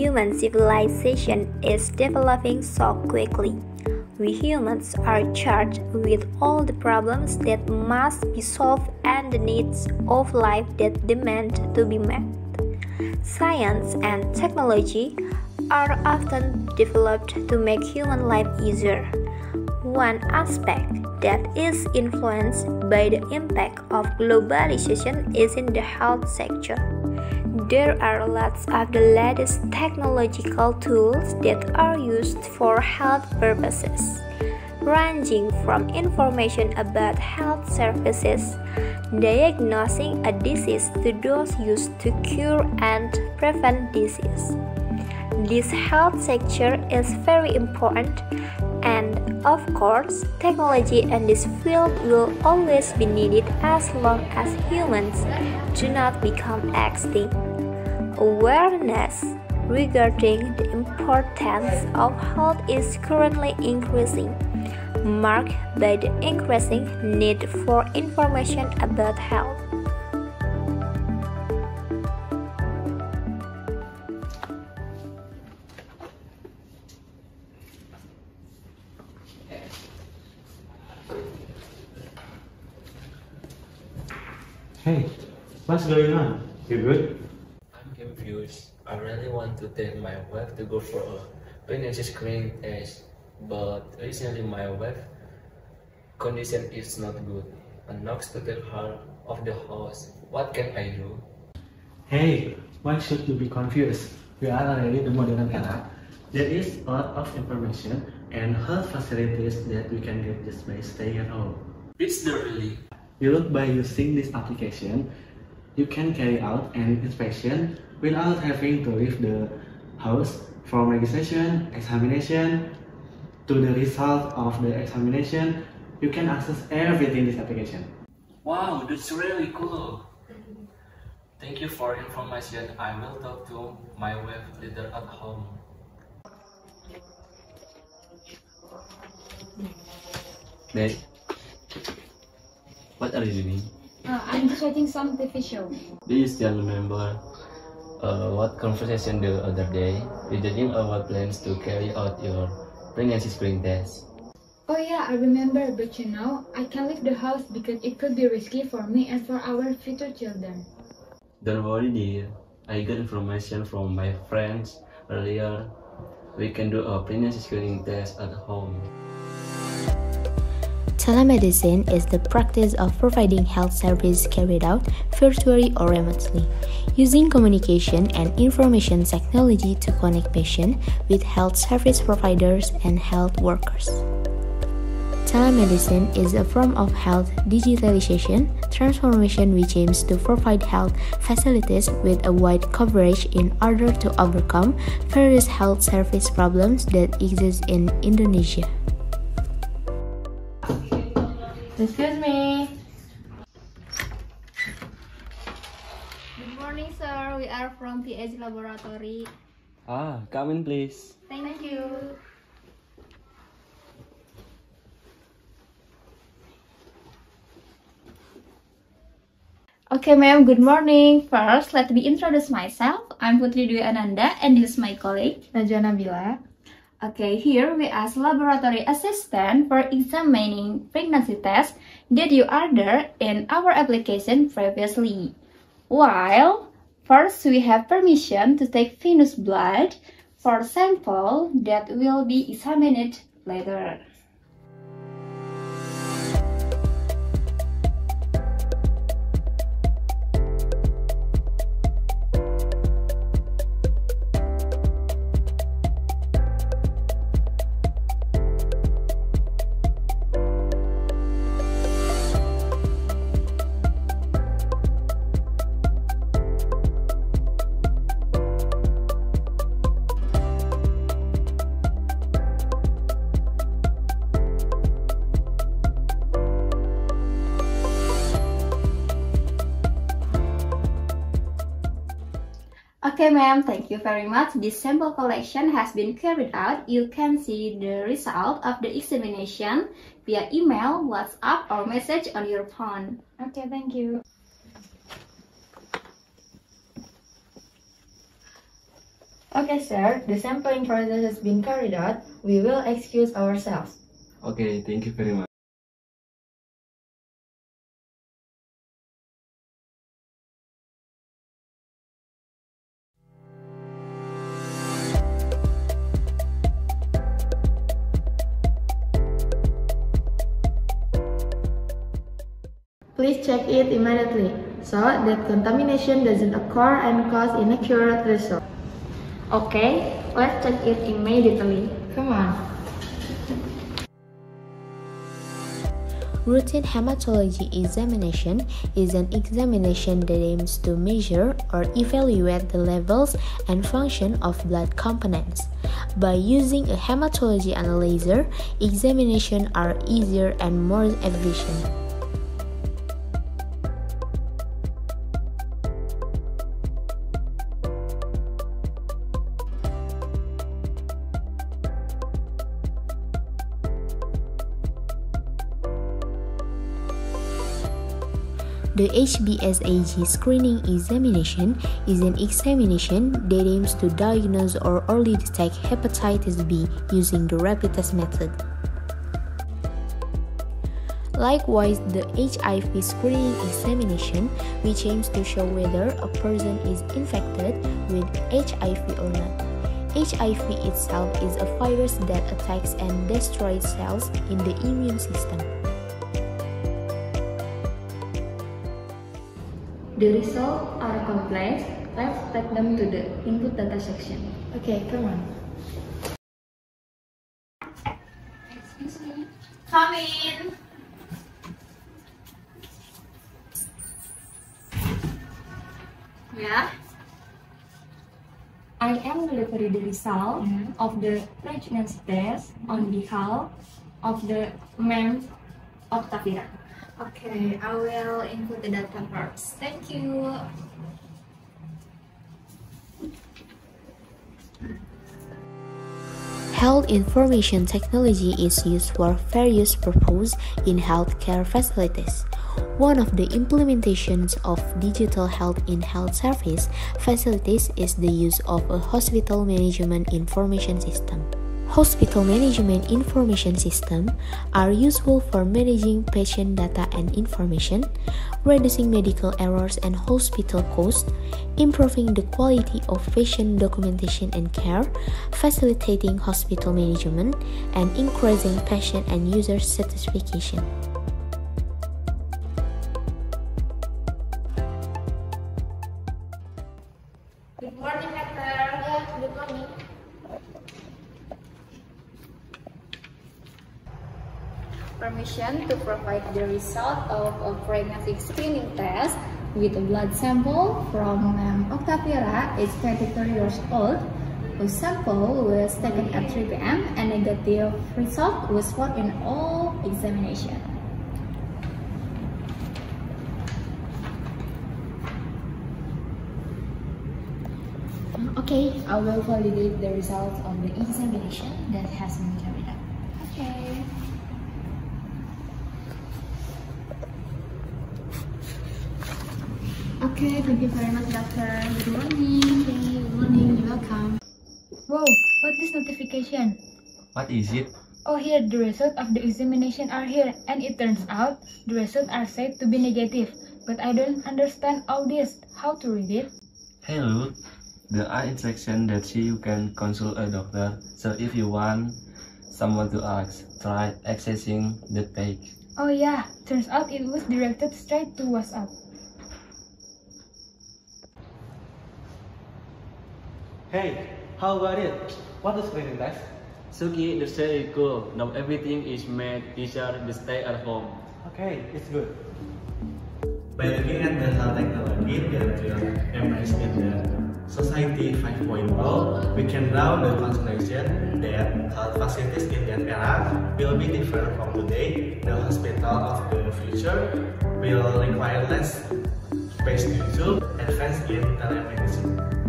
Human civilization is developing so quickly. We humans are charged with all the problems that must be solved and the needs of life that demand to be met. Science and technology are often developed to make human life easier. One aspect that is influenced by the impact of globalization is in the health sector. There are lots of the latest technological tools that are used for health purposes, ranging from information about health services, diagnosing a disease to those used to cure and prevent disease. This health sector is very important and of course, technology in this field will always be needed as long as humans do not become extinct. Awareness regarding the importance of health is currently increasing, marked by the increasing need for information about health. Hey, what's going on? You good? I'm confused. I really want to take my wife to go for a pregnancy screening test, but recently my wife condition is not good and knocks to tell her of the house. What can I do? Hey, why should you be confused? We are already the modern era. There is a lot of information and health facilities that we can get just by staying at home. It's the really You look by using this application, you can carry out an inspection without having to leave the house from registration, examination, to the result of the examination. You can access everything in this application. Wow, that's really cool. Thank you for information. I will talk to my wife later at home. Babe, what are you doing? Uh, I'm just watching some TV show. Do you still remember uh, what conversation the other day regarding our plans to carry out your pregnancy screening test? Oh yeah, I remember, but you know, I can't leave the house because it could be risky for me and for our future children. Don't worry, dear. I got information from my friends earlier. We can do a pregnancy screening test at home. Telemedicine is the practice of providing health service carried out virtually or remotely, using communication and information technology to connect patients with health service providers and health workers. Telemedicine is a form of health digitalization transformation which aims to provide health facilities with a wide coverage in order to overcome various health service problems that exist in Indonesia. Excuse me. Good morning, sir. We are from PH Laboratory. Ah, come in, please. Thank you. Okay, ma'am. Good morning. First, let me introduce myself. I'm Putri Dwi Ananda, and this is my colleague. Najwa Nabila. Okay, here we ask laboratory assistant for examining pregnancy test that you ordered in our application previously. While first we have permission to take venous blood for sample that will be examined later. Okay, ma'am, thank you very much. This sample collection has been carried out. You can see the result of the examination via email, WhatsApp, or message on your phone. Okay, thank you. Okay, sir. The sampling process has been carried out. We will excuse ourselves. Okay, thank you very much. Please check it immediately so that contamination doesn't occur and cause inaccurate results. Okay, let's check it immediately. Come on. Routine hematology examination is an examination that aims to measure or evaluate the levels and function of blood components. By using a hematology analyzer, examinations are easier and more efficient. The HBsAg screening examination is an examination that aims to diagnose or early detect hepatitis B using the rapid test method. Likewise, the HIV screening examination, which aims to show whether a person is infected with HIV or not. HIV itself is a virus that attacks and destroys cells in the immune system. The results are complex. Let's take them to the input data section. Okay, come on. Excuse me. Come in. Yeah. I am delivering the result of the pregnancy test on behalf of the ma'am Octavira. Okay, I will input the data first. Thank you. Health information technology is used for various purposes in healthcare facilities. One of the implementations of digital health in health service facilities is the use of a hospital management information system. Hospital Management Information System are useful for managing patient data and information, reducing medical errors and hospital costs, improving the quality of patient documentation and care, facilitating hospital management, and increasing patient and user satisfaction. To provide the result of a pregnancy screening test with a blood sample from Ma'am Octavira, age 23 years old, The sample was taken at 3 p.m. and negative result was found in all examination. Okay, I will validate the results of the examination that has been carried out. Okay. Okay, thank you very much, doctor. Good morning. Okay, good morning. You're welcome. Whoa, what is notification? What is it? Oh, here the result of the examination are here, and it turns out the results are said to be negative. But I don't understand all this. How to read it? Hey Ruth, there are instructions that say you can consult a doctor. So if you want someone to ask, try accessing the page. Oh yeah, turns out it was directed straight to WhatsApp. Hey, how about it? What is screening test? Suki, the very cool. Now everything is made easier to stay at home. Okay, it's good. By looking at the health technology that will emerge in the Society 5.0, we can draw the conclusion that health facilities in that era will be different from today. The hospital of the future will require less space due to advance in telemedicine.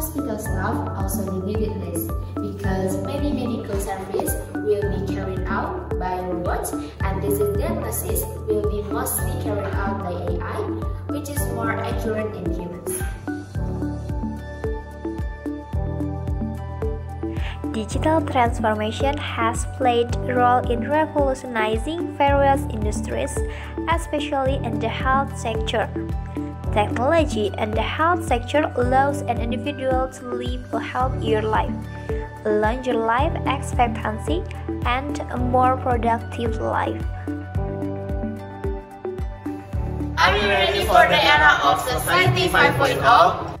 Hospital staff also needed this because many medical services will be carried out by robots and disease diagnosis will be mostly carried out by AI, which is more accurate than humans. Digital transformation has played a role in revolutionizing various industries, especially in the health sector. Technology in the health sector allows an individual to live a healthier life, a longer life expectancy, and a more productive life. Are you ready for the era of Society 5.0?